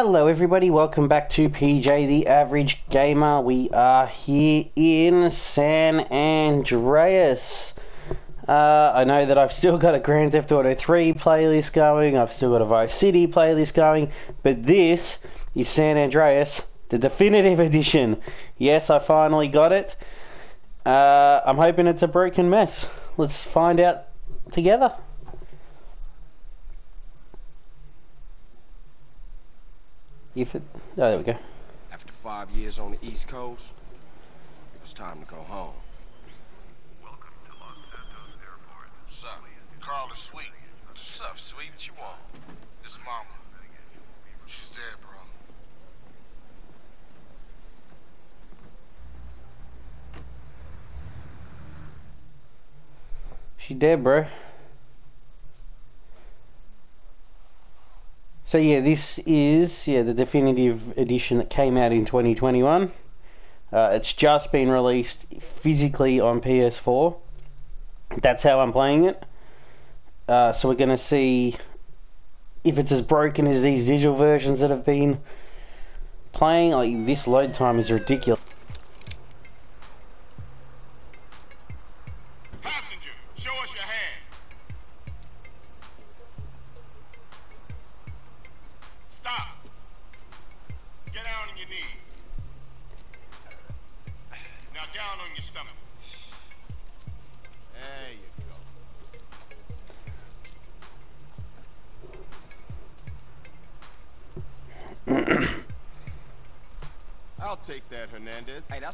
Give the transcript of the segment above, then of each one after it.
Hello, everybody. Welcome back to PJ the Average Gamer. We are here in San Andreas. Uh, I know that I've still got a Grand Theft Auto 3 playlist going, I've still got a Vice City playlist going, but this is San Andreas, the definitive edition. Yes, I finally got it. Uh, I'm hoping it's a broken mess. Let's find out together. If it, oh, there we go. After five years on the East Coast, it was time to go home. Welcome to Los Santos Airport. What's up? Carl is sweet. What's up, sweet? What you want? His mama. She's dead, bro. She dead, bro. So yeah, this is yeah the definitive edition that came out in 2021. Uh, it's just been released physically on PS4. That's how I'm playing it. Uh, so we're gonna see if it's as broken as these digital versions that have been playing. Like this load time is ridiculous.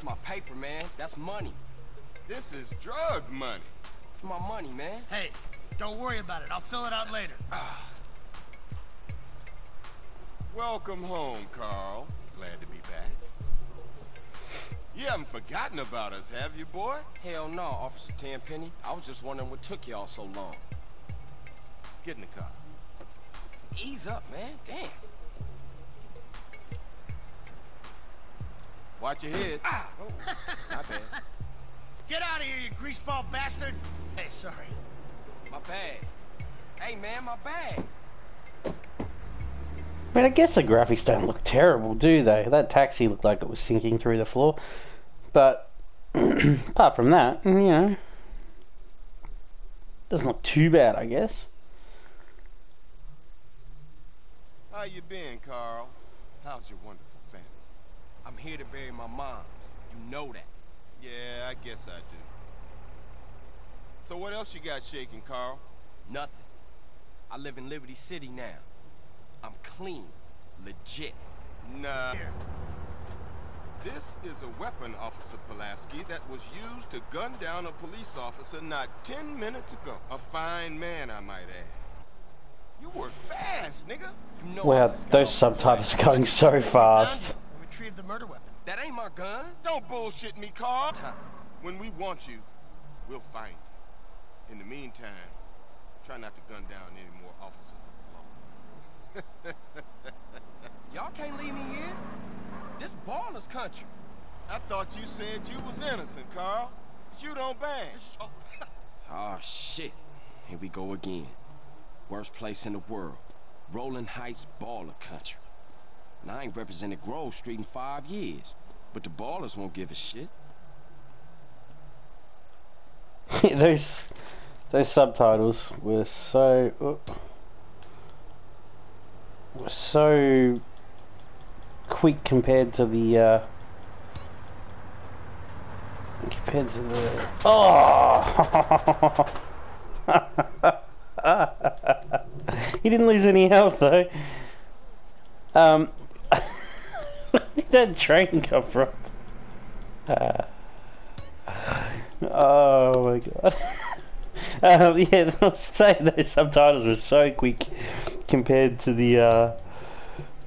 That's my paper, man. That's money. This is drug money. My money, man. Hey, don't worry about it. I'll fill it out later. Welcome home, Carl. Glad to be back. You haven't forgotten about us, have you, boy? Hell no, Officer Tenpenny. I was just wondering what took y'all so long. Get in the car. Ease up, man. Damn. Watch your head. Ah. Oh, not bad. Get out of here, you greaseball bastard! Hey, sorry. My bag. Hey, man, my bag. I mean, I guess the graphics don't look terrible, do they? That taxi looked like it was sinking through the floor. But apart from that, you know, doesn't look too bad, I guess. How you been, Carl? How's your wonderful family? I'm here to bury my moms. You know that. Yeah, I guess I do. So what else you got shaking, Carl? Nothing. I live in Liberty City now. I'm clean. Legit. Nah. This is a weapon, Officer Pulaski, that was used to gun down a police officer not ten minutes ago. A fine man, I might add. You work fast, nigga. You know I Wow, those off the subtitles are going so fast. Found it. I retrieved the murder weapon. That ain't my gun. Don't bullshit me, Carl. Time. When we want you, we'll find you. In the meantime, try not to gun down any more officers of the law. Y'all can't leave me here. This Ballas country. I thought you said you was innocent, Carl. But you don't bang. Oh, Oh shit. Here we go again. Worst place in the world. Rolling Heights baller country. And I ain't represented Grove Street in five years. But the Ballas won't give a shit. those those subtitles were so oh, were so quick compared to the uh, compared to the oh he didn't lose any health though um where did that train come from uh, Oh my god. um, yeah, I was saying those subtitles were so quick compared to the uh,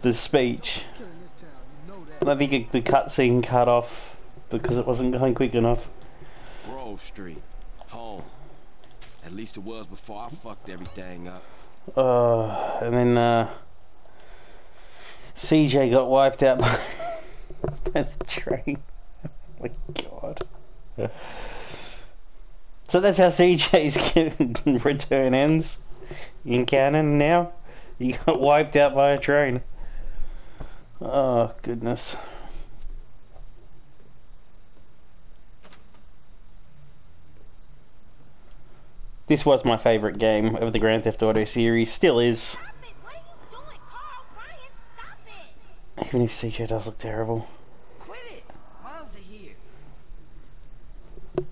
the speech. I think it, the cutscene cut off because it wasn't going quick enough. Grove Street. Home. At least it was before I fucked everything up. Uh, and then uh, CJ got wiped out by, by the train. Oh my god. So that's how CJ's return ends in canon now. He got wiped out by a train. Oh, goodness. This was my favourite game of the Grand Theft Auto series, still is. Stop it! What are you doing, Carl? Brian, stop it! Even if CJ does look terrible. Quit it. Moms are here. Mom,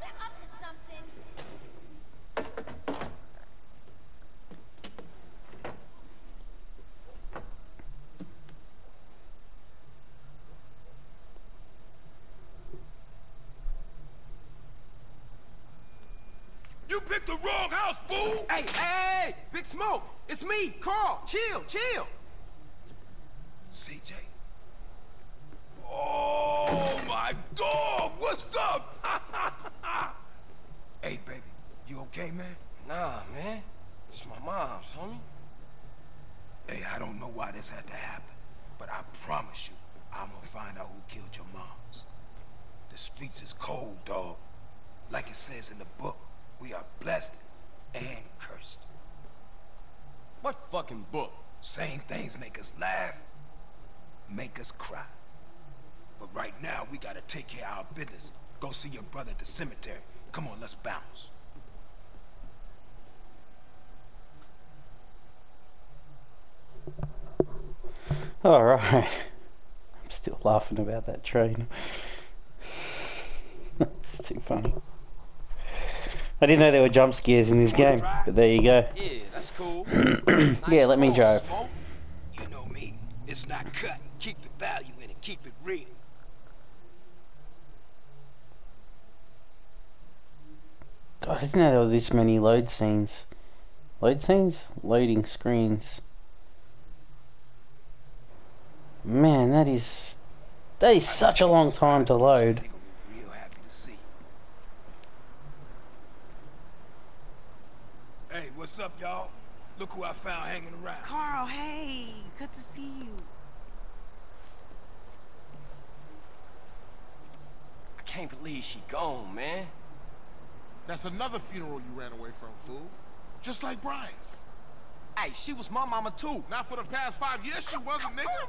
they're up to something. You picked the wrong house, fool! Hey, hey, hey, Big Smoke. It's me, Carl. Chill, chill. CJ. Oh, my dog! What's up? hey, baby. You okay, man? Nah, man. It's my mom's, homie. Hey, I don't know why this had to happen, but I promise you, I'm gonna find out who killed your moms. The streets is cold, dog. Like it says in the book, we are blessed and cursed. What fucking book? Same things make us laugh, make us cry. But right now, we gotta take care of our business. Go see your brother at the cemetery. Come on, let's bounce. Alright. I'm still laughing about that train. That's too funny. I didn't know there were jump scares in this game, but there you go. Yeah, that's cool. Yeah, let me drive. Smoke. You know me. It's not cut. Keep the value in it. Keep it real. God, I didn't know there were this many load scenes. Load scenes? Loading screens. Man, that is... That is such a long time to load. They gonna be real happy to see you. Hey, what's up, y'all? Look who I found hanging around. Carl, hey, good to see you. Can't believe she gone, man. That's another funeral you ran away from, fool. Just like Brian's. Hey, she was my mama too. Not for the past five years, she wasn't, nigga.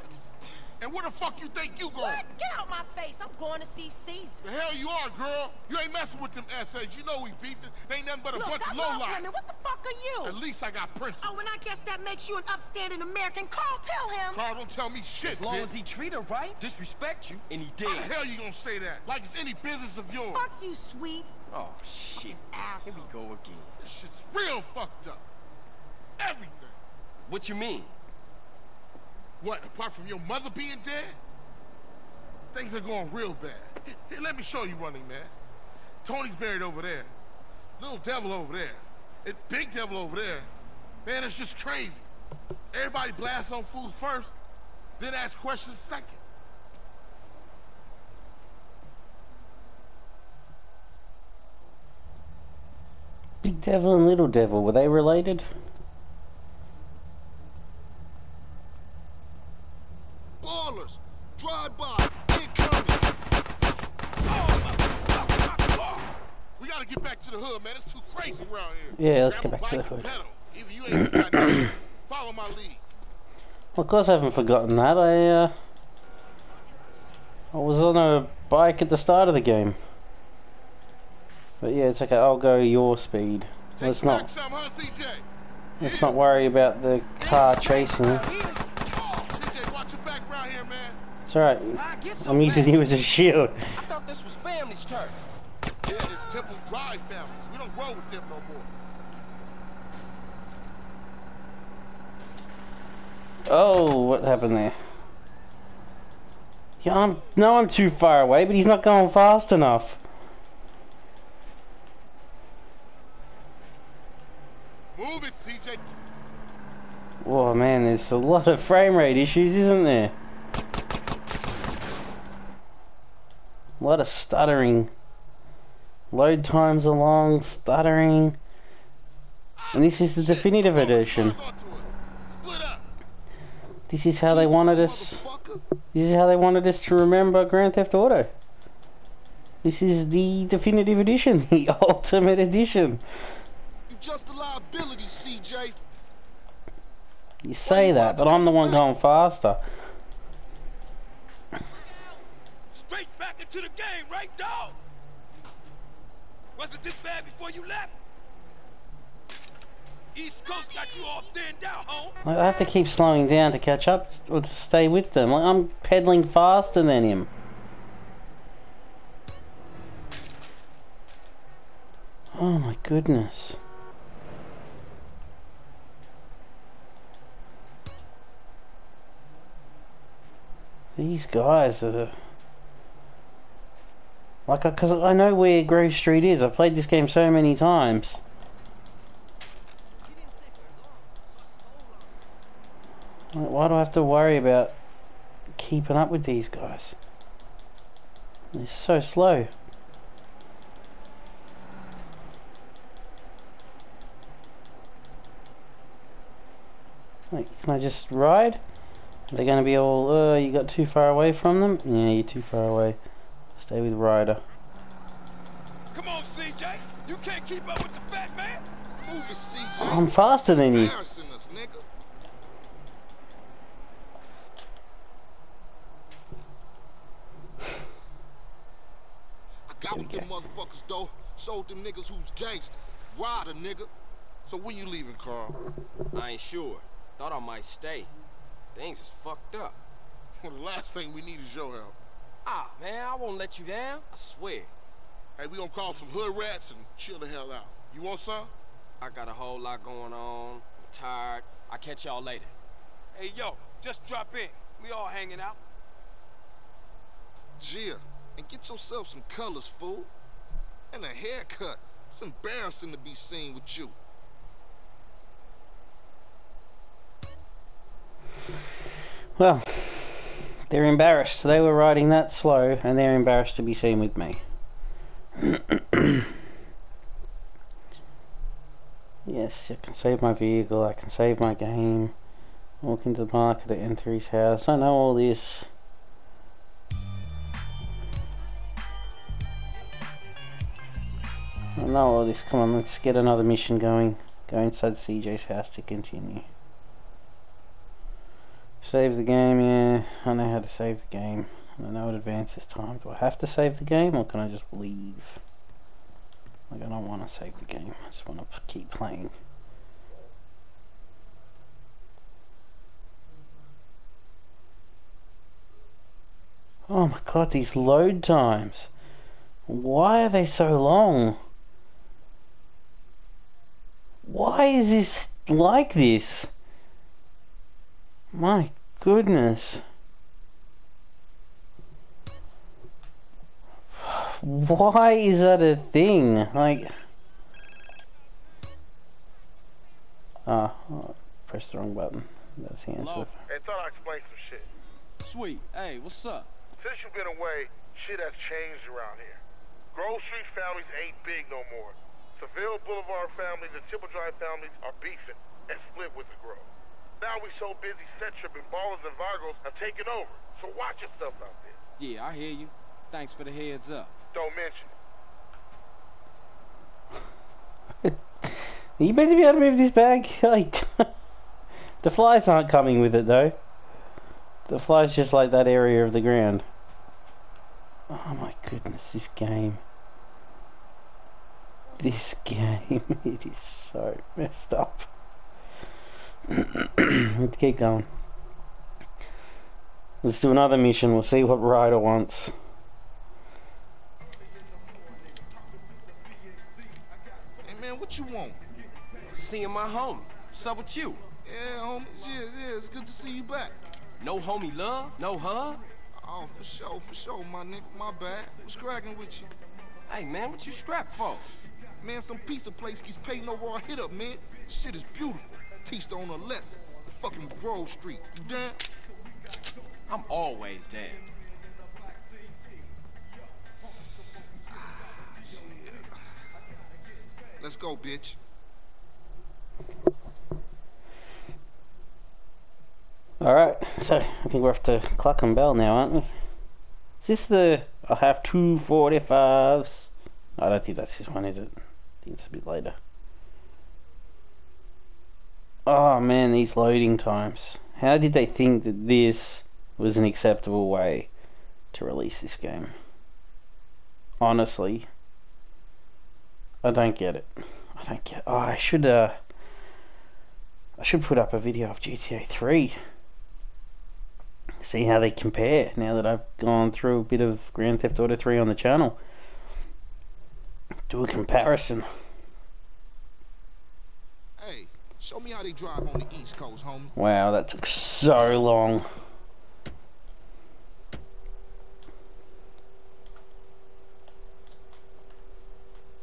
And where the fuck you think you going? What? Get out my face. I'm going to see Caesar. The hell you are, girl. You ain't messing with them essays. You know we beefing. They ain't nothing but a Look, bunch I of love lowlife. women. What the fuck are you? At least I got principles. Oh, and I guess that makes you an upstanding American. Carl, tell him. Carl, don't tell me shit, As long bitch. as he treat her right, disrespect you, and he did. How the did. hell you gonna say that? Like it's any business of yours. Fuck you, sweet. Oh shit. Ass. Here we go again. This shit's real fucked up. Everything. What you mean? What, apart from your mother being dead? Things are going real bad. Here, let me show you running, man. Tony's buried over there. Little devil over there. Big devil over there. Man, it's just crazy. Everybody blasts on food first, then ask questions second. Big Devil and Little Devil, were they related? Ballas, drive by, incoming. We gotta get back to the hood, man. It's too crazy around here. Yeah, let's Grab get back to the bike hood. pedal. Either you ain't got nothing. Follow my lead. Well, of course I haven't forgotten that. I, uh... I was on a bike at the start of the game. But yeah, it's okay. I'll go your speed. Let's not some, huh, CJ? let's not worry about the car chasing me. CJ, watch your back around here, man. It's alright. Get some I'm using you as a shield. I thought this was family's turn. Yeah, it's Temple Drive families. We don't roll with them no more. Oh, what happened there? Yeah, I'm no, I'm too far away, but he's not going fast enough. Move it, CJ. Oh man, there's a lot of frame rate issues, isn't there? A lot of stuttering. Load times are long, stuttering. And this is the definitive edition. This is how they wanted us. This is how they wanted us to remember Grand Theft Auto. This is the definitive edition, the ultimate edition. You just a liability, CJ. You say that, but I'm the one going faster. Straight back into the game, right, dog? Was it this bad before you left? East Coast got you all thinned out, home. I have to keep slowing down to catch up or to stay with them. I'm pedaling faster than him. Oh my goodness. These guys are... Like, because I know where Grove Street is. I've played this game so many times. Like, why do I have to worry about keeping up with these guys? They're so slow. Like, can I just ride? Are they going to be all, uh, you got too far away from them? Yeah, you're too far away. Stay with Ryder. Come on, CJ. You can't keep up with the fat man. Move it, CJ. I'm faster than you. Us. I got with them motherfuckers, though. Sold them niggas who's gangster. Ryder, nigga. So when you leaving, Carl? I ain't sure. Thought I might stay. Things is fucked up. Well, the last thing we need is your help. Ah, man, I won't let you down. I swear. Hey, we gonna call some hood rats and chill the hell out. You want some? I got a whole lot going on. I'm tired. I'll catch y'all later. Hey, yo, just drop in. We all hanging out. Gia, and get yourself some colors, fool. And a haircut. It's embarrassing to be seen with you. Well, they're embarrassed. They were riding that slow, and they're embarrassed to be seen with me. yes, I can save my vehicle, I can save my game, walk into the market at enter his house. I know all this. I know all this. Come on, let's get another mission going. Go inside CJ's house to continue. Save the game, yeah. I know how to save the game. I know it advances time. Do I have to save the game or can I just leave? Like, I don't want to save the game. I just want to keep playing. Oh my god, these load times. Why are they so long? Why is this like this? My goodness. Why is that a thing? Like... Ah, oh, press the wrong button. That's the answer. Hello? Hey, thought I'd explain some shit. Sweet. Hey, what's up? Since you've been away, shit has changed around here. Grove Street families ain't big no more. Seville Boulevard families and Temple Drive families are beefing and split with the Grove. Now we so busy set tripping, Ballas and Vargos have taken over. So watch yourself out there. Yeah, I hear you. Thanks for the heads up. Don't mention it. You meant to be able to move this bag? Like, the flies aren't coming with it though. The flies just like that area of the ground. Oh my goodness, this game. This game, it is so messed up. Let's keep going. Let's do another mission. We'll see what Ryder wants. Hey, man, what you want? Seeing my homie. What's up with you? Yeah, homie. Yeah, yeah, it's good to see you back. No homie love? No hug? Oh, for sure, for sure, my nigga. My bad. What's cracking with you? Hey, man, what you strapped for? Man, some pizza place keeps paying over our hit up, man. Shit is beautiful. Teach the owner a lesson. Fucking Grove Street. You down? I'm always down. Ah, Let's go, bitch. Alright, so I think we're off to Cluckin' Bell now, aren't we? Is this the I have two 45s? I don't think that's this one, is it? I think it's a bit later. Oh man, these loading times. How did they think that this was an acceptable way to release this game? Honestly, I don't get it. I don't get. Oh, I should. Uh, I should put up a video of GTA 3. See how they compare now that I've gone through a bit of Grand Theft Auto 3 on the channel. Do a comparison. Hey, show me how they drive on the East Coast, homie. Wow, that took so long.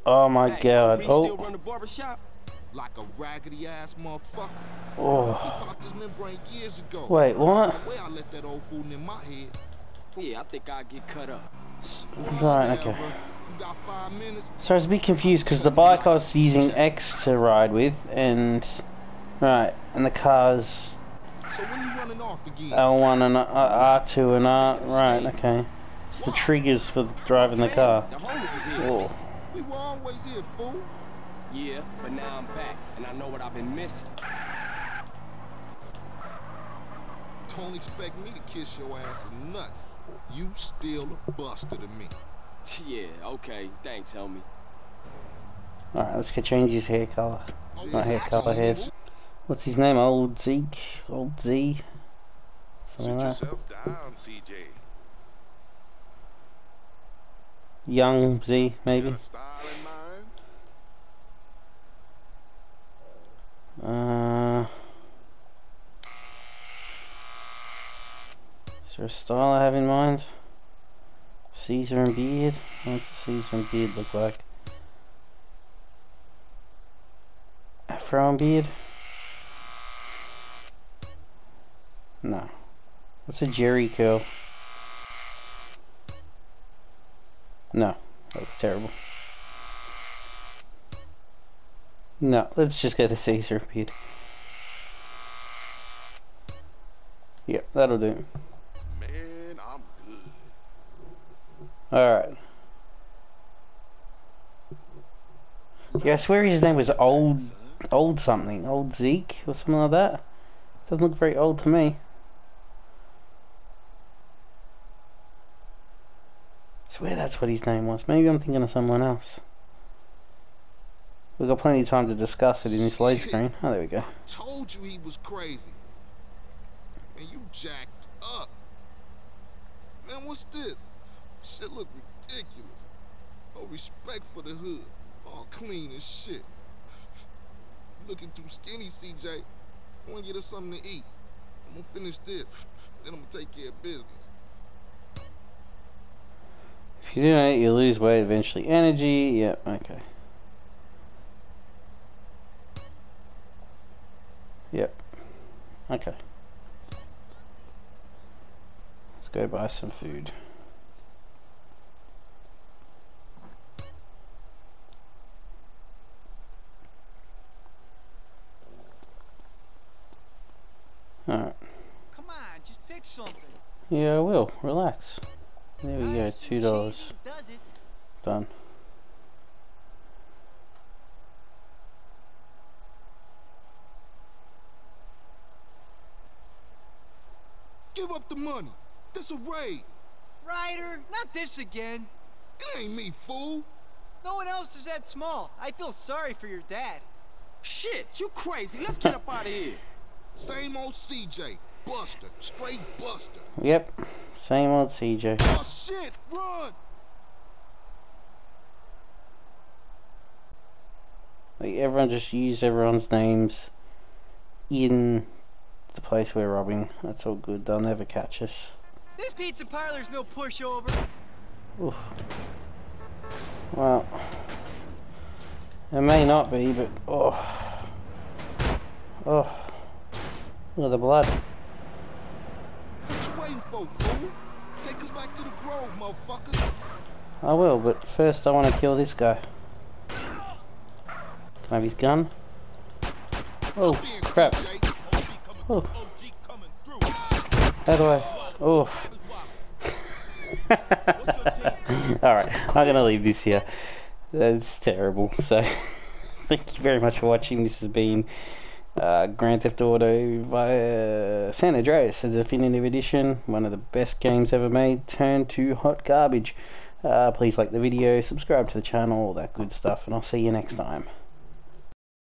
Oh my Hey, god. we still Oh. run the barber shop? Like a raggedy ass motherfucker. Oh. He Oh. popped his membrane years ago. Wait, what? No way I let that old fool in my head. Yeah, I think I'll get cut up. Right, okay. bro, You got five minutes. So I was a bit confused because the bike I was using X to ride with, and right, and the cars So when you running off again? L1 and uh, R2 and R. Right, okay. It's the triggers for driving the car. The homies is here. Whoa. We were always here, fool. Yeah, but now I'm back, and I know what I've been missing. Don't expect me to kiss your ass or nothing. You still a buster to me. Yeah, okay. Thanks, homie. Alright, let's get change his hair colour. Oh, Not hair yeah, colour, I hair. told you. What's his name? Old Zeke? Old Z? Something like that. down, CJ. Young Z, maybe? Got a style in mind? Uh, is there a style I have in mind? Caesar and beard? What's the Caesar and beard look like? Afro and beard? No. That's a Jheri curl? No, that looks terrible. No, let's just get the Caesar beard. Yep, that'll do. Man, I'm good. Alright. Yeah, I swear his name was Old Old something. Old Zeke or something like that. Doesn't look very old to me. Swear that's what his name was. Maybe I'm thinking of someone else. We've got plenty of time to discuss it in this load screen. Oh, there we go. I Told you he was crazy. Man, you jacked up. Man, what's this? Shit look ridiculous. No respect for the hood. All clean as shit. Looking too skinny, CJ. I wanna get us something to eat. I'm gonna finish this. Then I'm gonna take care of business. If you do it, you lose weight eventually. Energy, yep, okay. Yep. Okay. Let's go buy some food. Alright. Come on, just pick something. Yeah, I will. Relax. There we go. Two dollars. cheesy Does it? Done. Give up the money. This a raid. Ryder, not this again. It ain't me, fool. No one else is that small. I feel sorry for your dad. Shit, you crazy. Let's get up out of here. Same old CJ. Buster. Straight Buster. Yep. Same old CJ. Oh shit, run! Like everyone just use everyone's names in the place we're robbing. That's all good. They'll never catch us. This pizza parlor's no pushover. Oof. Well, it may not be, but oh, oh, look at the blood. Waiting for, fool? Take us back to the grove, motherfucker. I will, but first I want to kill this guy. Can I have his gun? Oh, crap. Oh. How do I? Oh. Alright, I'm gonna leave this here. That's terrible. So, thank you very much for watching. This has been Uh, Grand Theft Auto via San Andreas, the definitive edition, one of the best games ever made, turned to hot garbage. Uh, please like the video, subscribe to the channel, all that good stuff, and I'll see you next time.